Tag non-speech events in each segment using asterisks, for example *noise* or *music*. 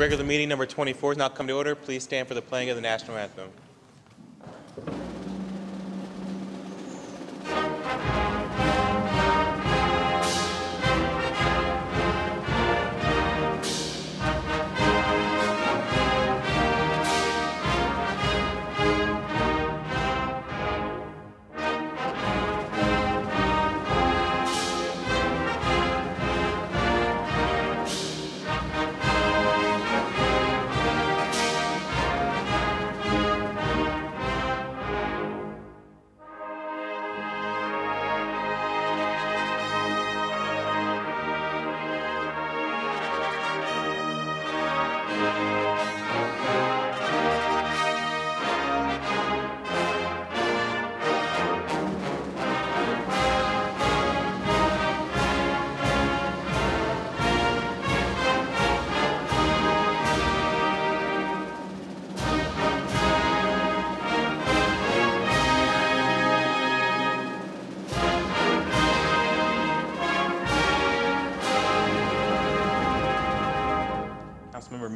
Regular meeting number 24 is now come to order. Please stand for the playing of the national anthem.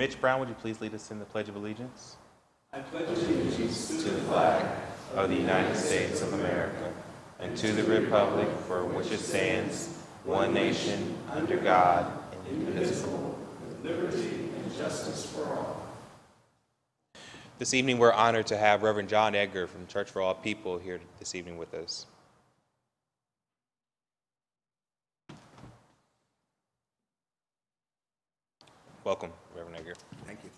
Mitch Brown, would you please lead us in the Pledge of Allegiance? I pledge allegiance to the flag of the United States of America and to the republic for which it stands, one nation, under God, indivisible, with liberty and justice for all. This evening, we're honored to have Reverend John Edgar from Church for All People here this evening with us. Welcome, Edgar. Thank you.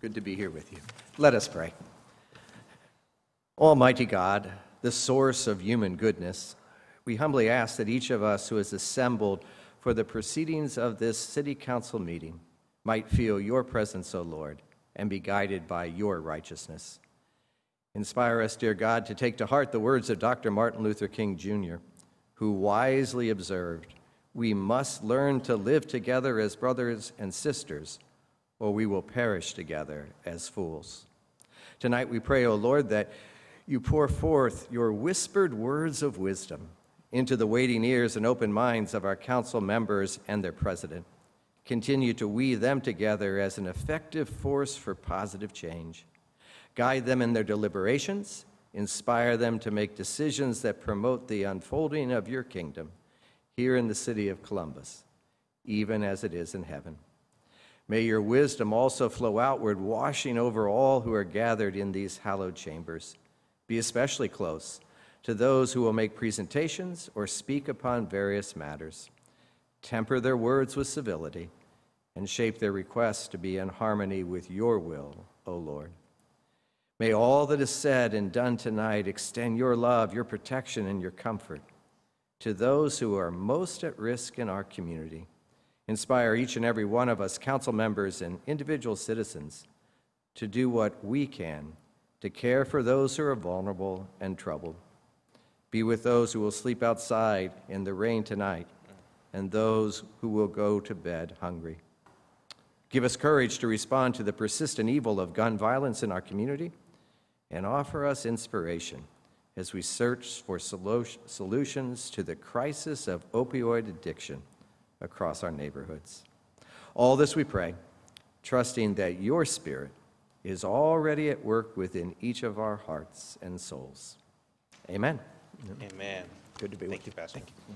Good to be here with you. Let us pray. Almighty God, the source of human goodness, we humbly ask that each of us who is assembled for the proceedings of this city council meeting might feel your presence, O Lord, and be guided by your righteousness. Inspire us, dear God, to take to heart the words of Dr. Martin Luther King Jr., who wisely observed, We must learn to live together as brothers and sisters, or we will perish together as fools. Tonight we pray, O Lord, that you pour forth your whispered words of wisdom into the waiting ears and open minds of our council members and their president. Continue to weave them together as an effective force for positive change. Guide them in their deliberations, inspire them to make decisions that promote the unfolding of your kingdom here in the city of Columbus, even as it is in heaven. May your wisdom also flow outward, washing over all who are gathered in these hallowed chambers. Be especially close to those who will make presentations or speak upon various matters. Temper their words with civility and shape their requests to be in harmony with your will, O Lord. May all that is said and done tonight extend your love, your protection, and your comfort to those who are most at risk in our community. Inspire each and every one of us, council members and individual citizens, to do what we can to care for those who are vulnerable and troubled. Be with those who will sleep outside in the rain tonight and those who will go to bed hungry. Give us courage to respond to the persistent evil of gun violence in our community and offer us inspiration as we search for solutions to the crisis of opioid addiction across our neighborhoods. All this we pray, trusting that your Spirit is already at work within each of our hearts and souls. Amen. Amen. Good to be Thank with you, you. Pastor. Mm-hmm.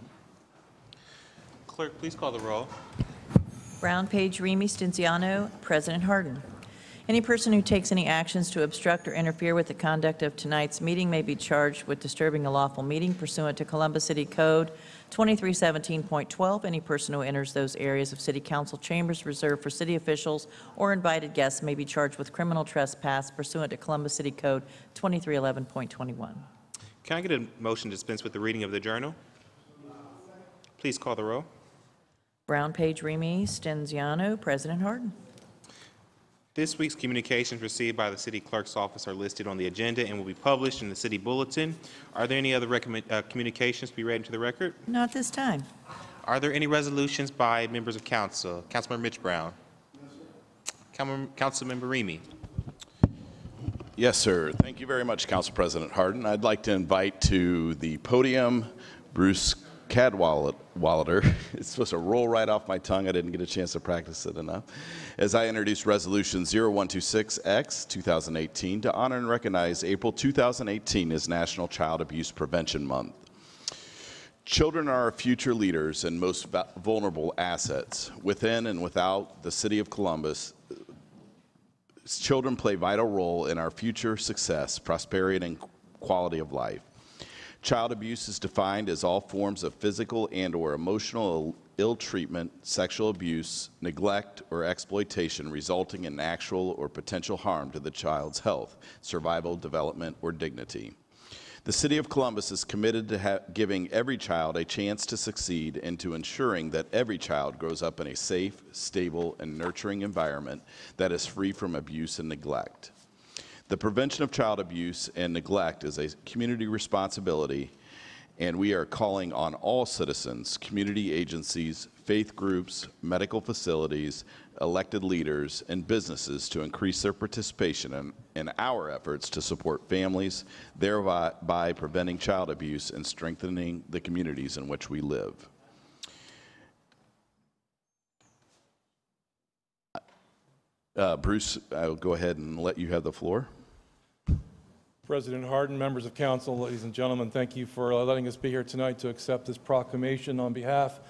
Clerk, please call the roll. Brown, Page, Remy, Stinziano, President Hardin. Any person who takes any actions to obstruct or interfere with the conduct of tonight's meeting may be charged with disturbing a lawful meeting pursuant to Columbus City Code 2317.12. Any person who enters those areas of city council chambers reserved for city officials or invited guests may be charged with criminal trespass pursuant to Columbus City Code 2311.21. Can I get a motion to dispense with the reading of the journal? Please call the roll. Brown, Page, Remy, Stinziano, President Hardin. This week's communications received by the city clerk's office are listed on the agenda and will be published in the city bulletin. Are there any other recommend, uh, communications to be read into the record? Not this time. Are there any resolutions by members of council? Councilmember Mitch Brown. Councilmember Councilmember Remy. Yes, sir. Thank you very much, Council President Hardin. I'd like to invite to the podium Bruce Cadwallader. *laughs* It's supposed to roll right off my tongue. I didn't get a chance to practice it enough. As I introduce Resolution 0126X 2018 to honor and recognize April 2018 as National Child Abuse Prevention Month. Children are our future leaders and most vulnerable assets. Within and without the city of Columbus, children play vital role in our future success, prosperity, and quality of life. Child abuse is defined as all forms of physical and or emotional ill treatment, sexual abuse, neglect, or exploitation resulting in actual or potential harm to the child's health, survival, development, or dignity. The City of Columbus is committed to giving every child a chance to succeed and to ensuring that every child grows up in a safe, stable, and nurturing environment that is free from abuse and neglect. The prevention of child abuse and neglect is a community responsibility, and we are calling on all citizens, community agencies, faith groups, medical facilities, elected leaders, and businesses to increase their participation in, in our efforts to support families, thereby by preventing child abuse and strengthening the communities in which we live. Uh, Bruce, I'll go ahead and let you have the floor. President Hardin, members of council, ladies and gentlemen, thank you for uh, letting us be here tonight to accept this proclamation on behalf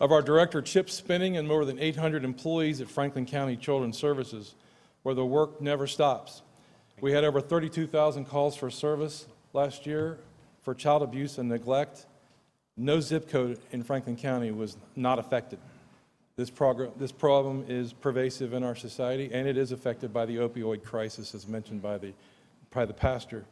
of our director, Chip Spinning, and more than 800 employees at Franklin County Children's Services, where the work never stops. We had over 32,000 calls for service last year for child abuse and neglect. No zip code in Franklin County was not affected. This, this problem is pervasive in our society, and it is affected by the opioid crisis, as mentioned by the, by the pastor.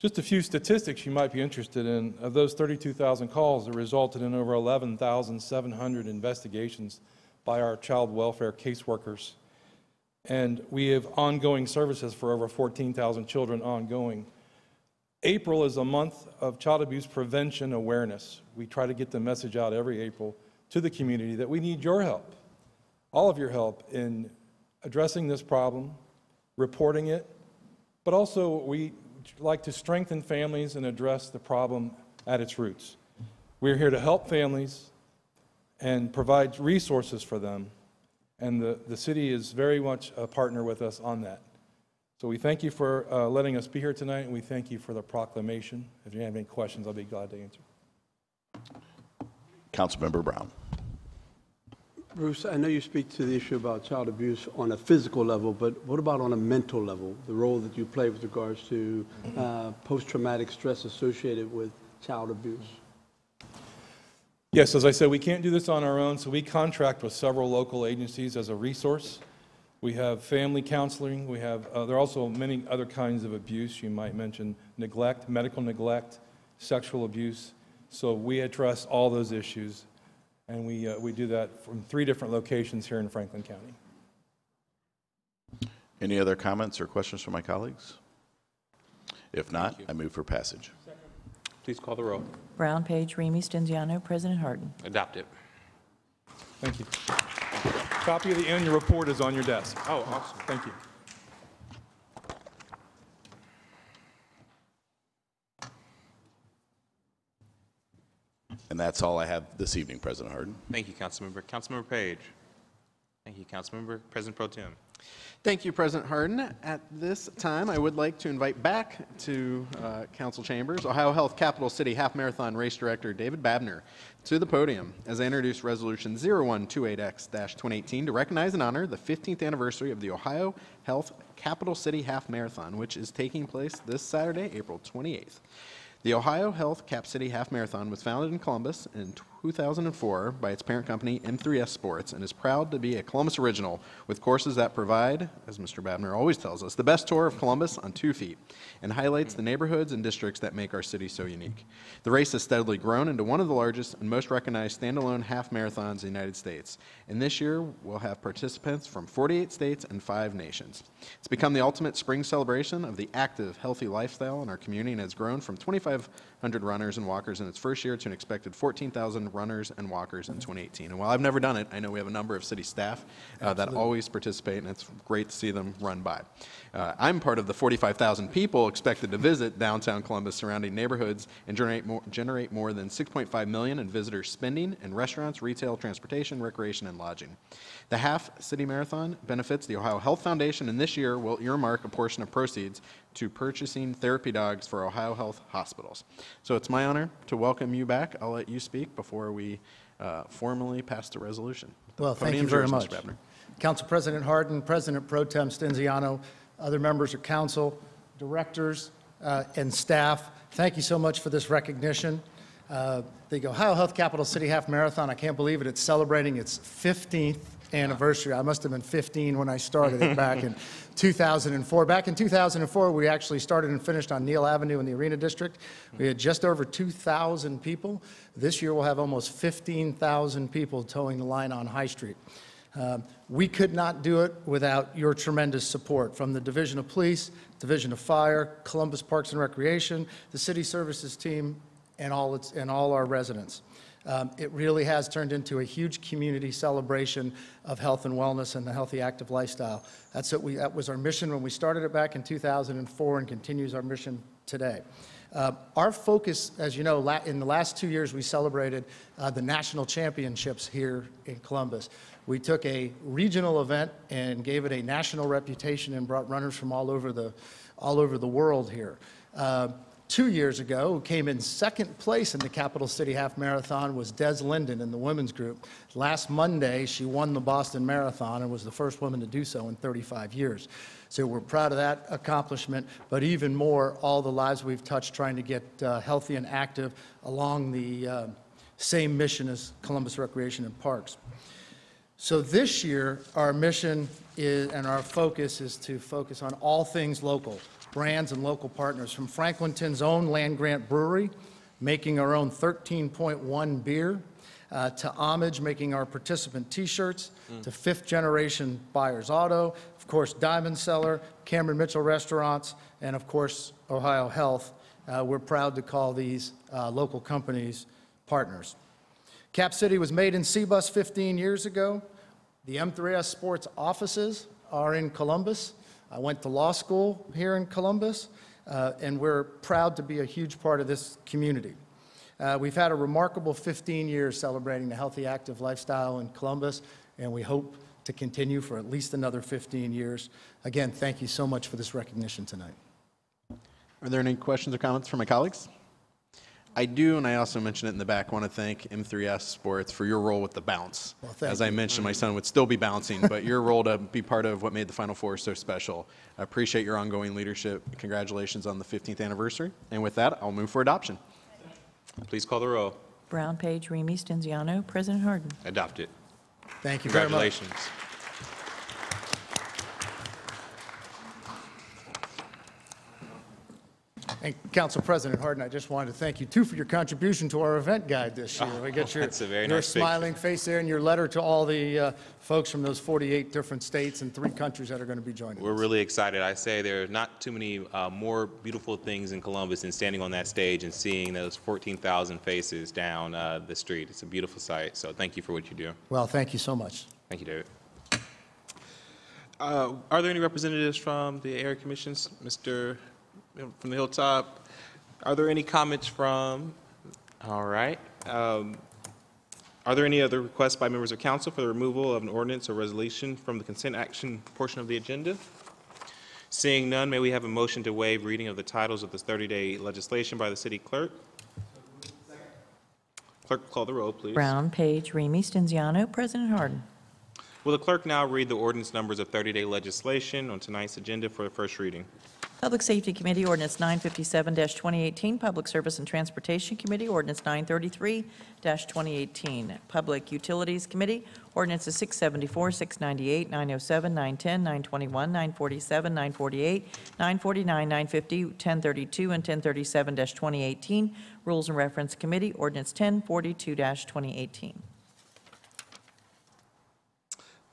Just a few statistics you might be interested in. Of those 32,000 calls, it resulted in over 11,700 investigations by our child welfare caseworkers. And we have ongoing services for over 14,000 children ongoing. April is a month of child abuse prevention awareness. We try to get the message out every April to the community that we need your help, all of your help in addressing this problem, reporting it, but also we like to strengthen families and address the problem at its roots. We're here to help families and provide resources for them, and the, the city is very much a partner with us on that. So we thank you for uh, letting us be here tonight, and we thank you for the proclamation. If you have any questions, I'll be glad to answer. Councilmember Brown. Bruce, I know you speak to the issue about child abuse on a physical level, but what about on a mental level? The role that you play with regards to uh, post-traumatic stress associated with child abuse? Yes, as I said, we can't do this on our own, so we contract with several local agencies as a resource. We have family counseling, we have, uh, there are also many other kinds of abuse. You might mention neglect, medical neglect, sexual abuse. So we address all those issues, and we, uh, we do that from three different locations here in Franklin County. Any other comments or questions from my colleagues? If not, I move for passage. Please call the roll. Brown, Page, Remy, Stinziano, President Hardin. Adopt it. Thank you. Copy of the annual report is on your desk. Oh, awesome. Thank you. That's all I have this evening, President Hardin. Thank you, Councilmember. Councilmember Page. Thank you, Councilmember. President Pro Tem. Thank you, President Hardin. At this time, I would like to invite back to uh, council chambers Ohio Health Capital City Half Marathon Race Director David Babner to the podium as I introduce Resolution 0128X-2018 to recognize and honor the 15th anniversary of the Ohio Health Capital City Half Marathon, which is taking place this Saturday, April 28th. The Ohio Health Cap City Half Marathon was founded in Columbus in 2004 by its parent company, M3S Sports, and is proud to be a Columbus original with courses that provide, as Mr. Babner always tells us, the best tour of Columbus on two feet and highlights the neighborhoods and districts that make our city so unique. The race has steadily grown into one of the largest and most recognized standalone half marathons in the United States, and this year we'll have participants from 48 states and five nations. It's become the ultimate spring celebration of the active, healthy lifestyle in our community and has grown from 2,500 runners and walkers in its first year to an expected 14,000 runners and walkers in 2018. And while I've never done it, I know we have a number of city staff uh, that always participate, and it's great to see them run by. Uh, I'm part of the 45,000 people expected to visit downtown Columbus surrounding neighborhoods and generate more, generate more than 6.5 million in visitor spending in restaurants, retail, transportation, recreation, and lodging. The Half City Marathon benefits the Ohio Health Foundation, and this year will earmark a portion of proceeds to purchasing therapy dogs for Ohio Health hospitals. So it's my honor to welcome you back. I'll let you speak before we uh, formally pass the resolution. Well, thank you very much. Council President Hardin, President Pro Tem Stinziano, other members of council, directors, uh, and staff, thank you so much for this recognition. Uh, The Ohio Health Capital City Half Marathon, I can't believe it, it's celebrating its 15th anniversary. I must have been 15 when I started it back in *laughs* 2004. Back in 2004, we actually started and finished on Neil Avenue in the Arena District. We had just over 2,000 people. This year, we'll have almost 15,000 people towing the line on High Street. Um, We could not do it without your tremendous support from the Division of Police, Division of Fire, Columbus Parks and Recreation, the City Services Team, and all its, and all our residents. Um, It really has turned into a huge community celebration of health and wellness and the healthy, active lifestyle. That's what we, that was our mission when we started it back in 2004 and continues our mission today. Uh, Our focus, as you know, in the last two years, we celebrated uh, the national championships here in Columbus. We took a regional event and gave it a national reputation and brought runners from all over the, all over the world here. Uh, Two years ago, who came in second place in the Capital City Half Marathon was Des Linden in the women's group. Last Monday, she won the Boston Marathon and was the first woman to do so in 35 years. So we're proud of that accomplishment, but even more, all the lives we've touched trying to get uh, healthy and active along the uh, same mission as Columbus Recreation and Parks. So this year, our mission is, and our focus is to focus on all things local, brands and local partners, from Franklinton's own Land Grant Brewery, making our own 13.1 beer, uh, to Homage, making our participant T-shirts, to Fifth Generation Byers Auto, of course, Diamond Cellar, Cameron Mitchell Restaurants, and of course, Ohio Health. Uh, We're proud to call these uh, local companies partners. Cap City was made in Cbus 15 years ago. The M3S Sports offices are in Columbus. I went to law school here in Columbus, uh, and we're proud to be a huge part of this community. Uh, We've had a remarkable 15 years celebrating the healthy, active lifestyle in Columbus, and we hope to continue for at least another 15 years. Again, thank you so much for this recognition tonight. Are there any questions or comments from my colleagues? I do, and I also mentioned it in the back, want to thank M3S Sports for your role with the bounce. Well, As I mentioned, my mm-hmm. son would still be bouncing, but your role to be part of what made the Final Four so special. I appreciate your ongoing leadership. Congratulations on the 15th anniversary. And with that, I'll move for adoption. Please call the roll. Brown, Page, Remy, Stinziano, President Hardin. Adopted. Thank you very much. Congratulations. And Council President Hardin, I just wanted to thank you too for your contribution to our event guide this year. We get *laughs* your, very your nice picture. smiling face there and your letter to all the uh, folks from those 48 different states and three countries that are going to be joining We're us. really excited. I say there are not too many uh, more beautiful things in Columbus than standing on that stage and seeing those 14,000 faces down uh, the street. It's a beautiful sight. So thank you for what you do. Well, thank you so much. Thank you, David. Uh, Are there any representatives from the area commissions, Mr., from the Hilltop? Are there any comments from, all right. Um, Are there any other requests by members of council for the removal of an ordinance or resolution from the consent action portion of the agenda? Seeing none, may we have a motion to waive reading of the titles of this 30-day legislation by the city clerk? Clerk, call the roll, please. Brown, Page, Remy, Stinziano, President Hardin. Will the clerk now read the ordinance numbers of 30-day legislation on tonight's agenda for the first reading? Public Safety Committee, ordinance 957-2018. Public Service and Transportation Committee, ordinance 933-2018. Public Utilities Committee, ordinances 674, 698, 907, 910, 921, 947, 948, 949, 950, 1032, and 1037-2018. Rules and Reference Committee, ordinance 1042-2018.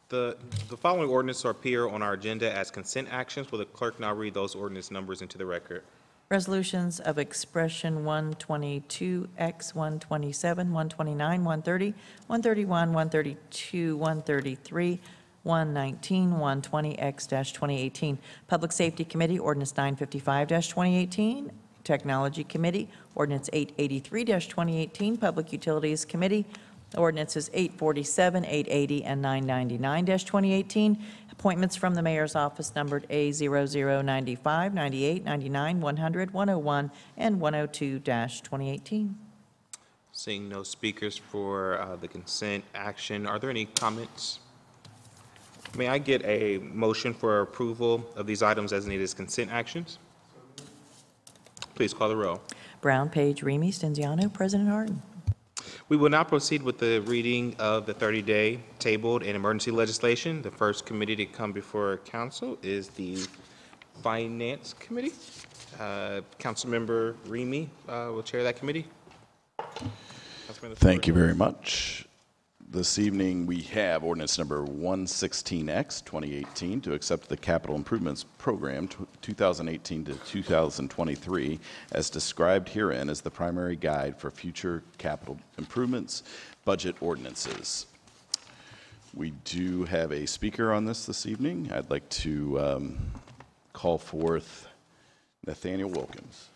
The, the following ordinance appear on our agenda as consent actions. Will the clerk now read those ordinance numbers into the record? Resolutions of Expression 122X, 127, 129, 130, 131, 132, 133, 119, 120X-2018. Public Safety Committee, Ordinance 955-2018. Technology Committee, Ordinance 883-2018. Public Utilities Committee, Ordinances 847, 880, and 999-2018. Appointments from the Mayor's Office numbered A0095, 98, 99, 100, 101, and 102-2018. Seeing no speakers for uh, the consent action, are there any comments? May I get a motion for approval of these items as needed as consent actions? Please call the roll. Brown, Page, Remy, Stinziano, President Hardin. We will now proceed with the reading of the 30-day tabled and emergency legislation. The first committee to come before council is the Finance Committee. Uh, Councilmember Remy uh, will chair that committee. Thank you very much. This evening, we have ordinance number 116X, 2018, to accept the Capital Improvements Program 2018 to 2023, as described herein as the primary guide for future capital improvements budget ordinances. We do have a speaker on this this evening. I'd like to um, call forth Nathaniel Wilkins.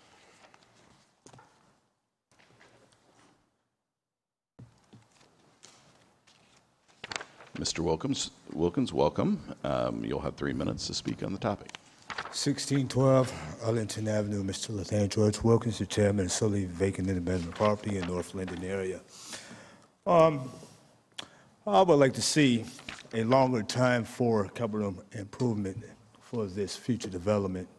Mr. Wilkins, Wilkins, welcome. Um, You'll have three minutes to speak on the topic. 1612 Arlington Avenue, Mr. Lathan George Wilkins, the chairman of solely vacant abandoned property in North Linden area. Um, I would like to see a longer time for capital improvement for this future development.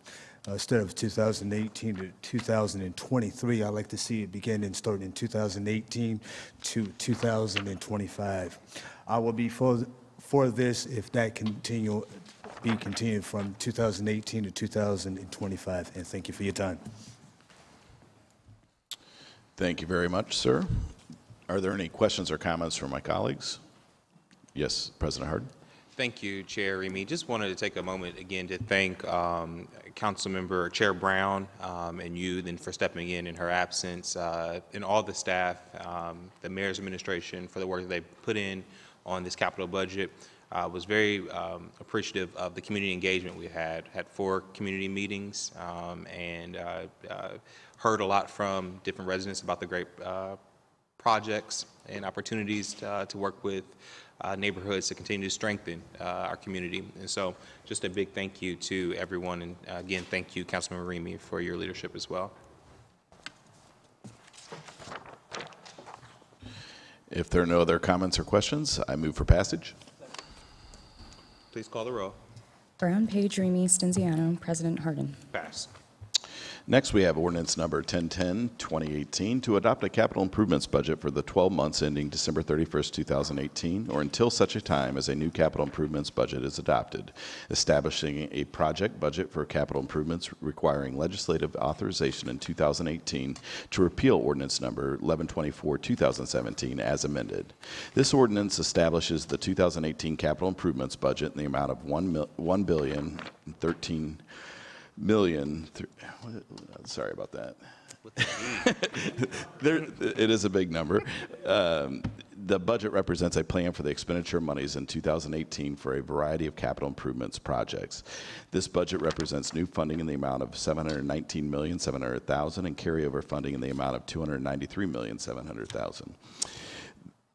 Uh, Instead of 2018 to 2023, I'd like to see it begin and start in 2018 to 2025. I will be for, for this if that continue, be continued from 2018 to 2025, and thank you for your time. Thank you very much, sir. Are there any questions or comments from my colleagues? Yes, President Hardin? Thank you, Chair Remy. Just wanted to take a moment again to thank um, Councilmember Chair Brown um, and you then for stepping in in her absence, uh, and all the staff, um, the mayor's administration for the work that they put in on this capital budget. Uh, Was very um, appreciative of the community engagement we had. Had four community meetings um, and uh, uh, heard a lot from different residents about the great uh, projects and opportunities uh, to work with uh, neighborhoods to continue to strengthen uh, our community. And so just a big thank you to everyone. And uh, again, thank you, Councilmember Remy, for your leadership as well. If there are no other comments or questions, I move for passage. Please call the roll. Brown, Page, Remy, Stinziano, President Hardin. Pass. Next, we have ordinance number 1010, 2018, to adopt a capital improvements budget for the 12 months ending December 31st, 2018, or until such a time as a new capital improvements budget is adopted, establishing a project budget for capital improvements requiring legislative authorization in 2018 to repeal ordinance number 1124, 2017, as amended. This ordinance establishes the 2018 capital improvements budget in the amount of one mil- one billion thirteen million. th- sorry about that. *laughs* there, it is a big number. Um, the budget represents a plan for the expenditure of monies in 2018 for a variety of capital improvements projects. This budget represents new funding in the amount of 719,700,000 and carryover funding in the amount of 293,700,000.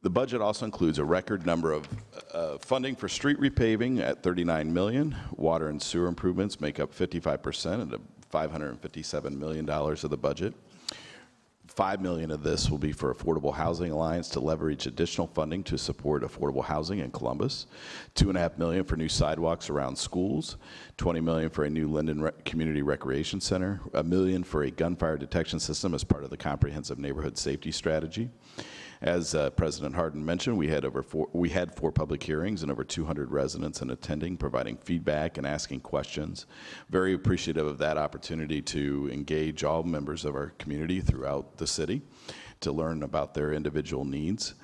The budget also includes a record number of uh, funding for street repaving at 39 million. Water and sewer improvements make up 55% at $557 million of the budget. 5 million of this will be for Affordable Housing Alliance to leverage additional funding to support affordable housing in Columbus. 2.5 million for new sidewalks around schools. 20 million for a new Linden Re- Community Recreation Center. A million for a gunfire detection system as part of the comprehensive neighborhood safety strategy. As uh, President Hardin mentioned, we had over four, we had four public hearings and over 200 residents in attending, providing feedback and asking questions. Very appreciative of that opportunity to engage all members of our community throughout the city to learn about their individual needs.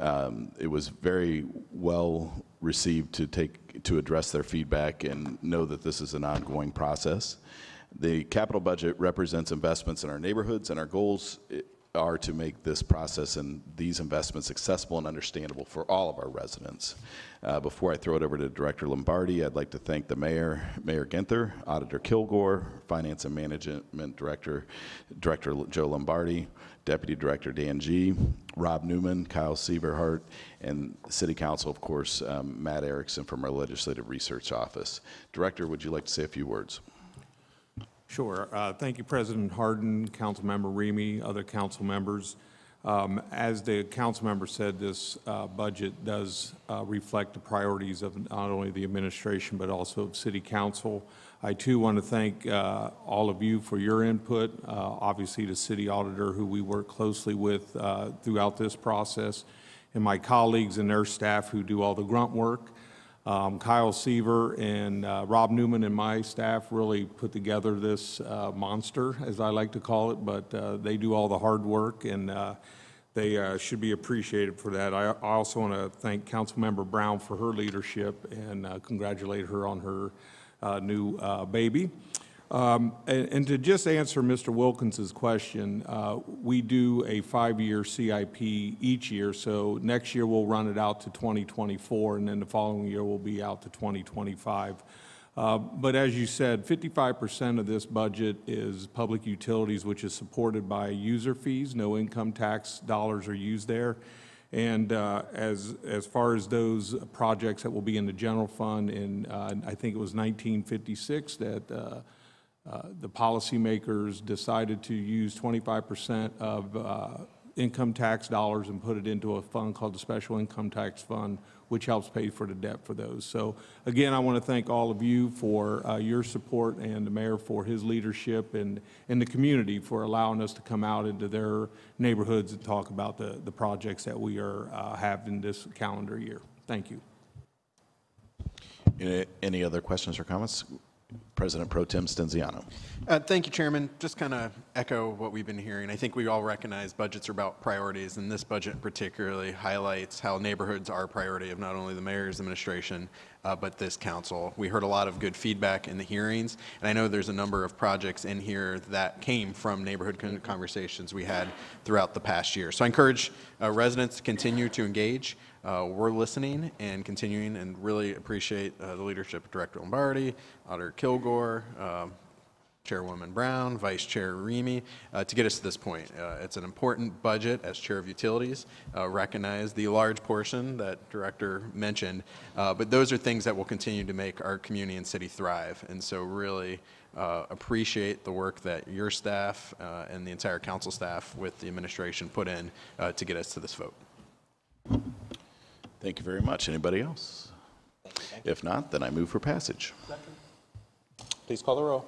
Um, it was very well received to take to address their feedback and know that this is an ongoing process. The capital budget represents investments in our neighborhoods, and our goals are to make this process and these investments accessible and understandable for all of our residents. Uh, Before I throw it over to Director Lombardi, I'd like to thank the mayor, Mayor Ginther, Auditor Kilgore, Finance and Management Director, Director Joe Lombardi, Deputy Director Dan G., Rob Newman, Kyle Severhart, and City Council, of course, um, Matt Erickson from our Legislative Research Office. Director, would you like to say a few words? Sure. Uh, Thank you, President Hardin, Councilmember Remy, other council members. Um, As the council member said, this uh, budget does uh, reflect the priorities of not only the administration, but also of city council. I too want to thank uh, all of you for your input, uh, obviously the city auditor, who we work closely with uh, throughout this process, and my colleagues and their staff who do all the grunt work. Um, Kyle Seaver and uh, Rob Newman and my staff really put together this uh, monster, as I like to call it, but uh, they do all the hard work, and uh, they uh, should be appreciated for that. I I also want to thank Councilmember Brown for her leadership and uh, congratulate her on her new baby. Um, And and to just answer Mr. Wilkins's question, uh, we do a five-year CIP each year, so next year we'll run it out to 2024, and then the following year we'll be out to 2025. Uh, But as you said, 55% of this budget is public utilities, which is supported by user fees. No income tax dollars are used there. And uh, as, as far as those projects that will be in the general fund, in, uh, I think it was 1956, that uh, the policymakers decided to use 25% of uh, income tax dollars and put it into a fund called the Special Income Tax Fund, which helps pay for the debt for those. So again, I want to thank all of you for uh, your support and the mayor for his leadership and, and the community for allowing us to come out into their neighborhoods and talk about the, the projects that we are, uh, have in this calendar year. Thank you. Any other questions or comments? President Pro Tem Stinziano. Uh, Thank you, Chairman. Just kind of echo what we've been hearing. I think we all recognize budgets are about priorities, and this budget particularly highlights how neighborhoods are a priority of not only the mayor's administration, uh, but this council. We heard a lot of good feedback in the hearings, and I know there's a number of projects in here that came from neighborhood con- conversations we had throughout the past year. So I encourage uh, residents to continue to engage. Uh, We're listening and continuing, and really appreciate uh, the leadership of Director Lombardi, Auditor Kilgore, um, Chairwoman Brown, Vice Chair Remy, uh, to get us to this point. Uh, It's an important budget, as Chair of Utilities, uh, recognize the large portion that Director mentioned, uh, but those are things that will continue to make our community and city thrive. And so really uh, appreciate the work that your staff uh, and the entire council staff with the administration put in to get us to this vote. Thank you very much. Anybody else? If not, then I move for passage. Please call the roll.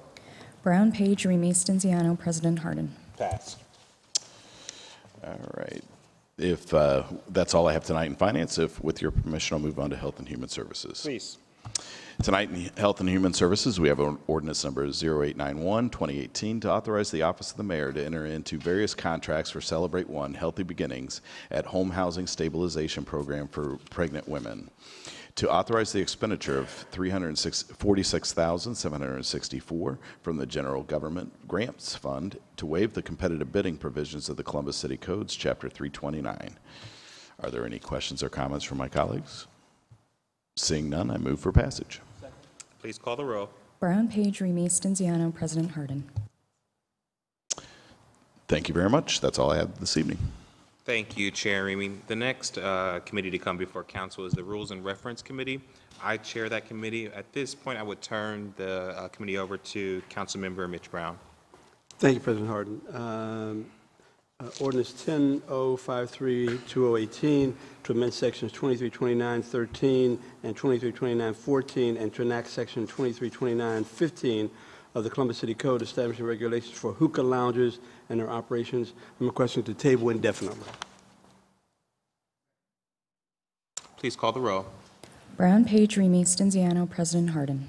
Brown, Page, Remy, Stinziano, President Hardin. Passed. All right. If, uh, that's all I have tonight in finance, if, with your permission, I'll move on to Health and Human Services. Please. Tonight in Health and Human Services, we have an ordinance number 0891, 2018, to authorize the Office of the Mayor to enter into various contracts for Celebrate One Healthy Beginnings at Home Housing Stabilization Program for pregnant women. To authorize the expenditure of $346,764 from the General Government Grants Fund to waive the competitive bidding provisions of the Columbus City Codes, Chapter 329. Are there any questions or comments from my colleagues? Seeing none, I move for passage. Please call the roll. Brown, Page, Remy, Stinziano, President Hardin. Thank you very much. That's all I have this evening. Thank you, Chair Remy. The next uh, committee to come before council is the Rules and Reference Committee. I chair that committee. At this point, I would turn the uh, committee over to Councilmember Mitch Brown. Thank you, President Hardin. Um, uh, Ordinance 10053-2018 to amend sections 2329-13 and 2329-14 and to enact section 2329-15 of the Columbus City Code establishing regulations for hookah lounges and their operations. I'm requesting to table indefinitely. Please call the roll. Brown, Page, Remy, Stinziano, President Hardin.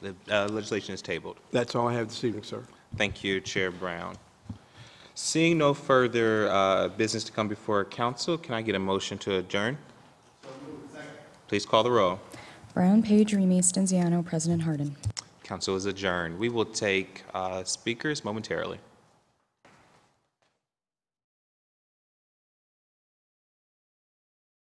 The uh, legislation is tabled. That's all I have this evening, sir. Thank you, Chair Brown. Seeing no further uh, business to come before council, can I get a motion to adjourn? Please call the roll. Brown, Page, Remy, Stinziano, President Hardin. Council is adjourned. We will take uh, speakers momentarily.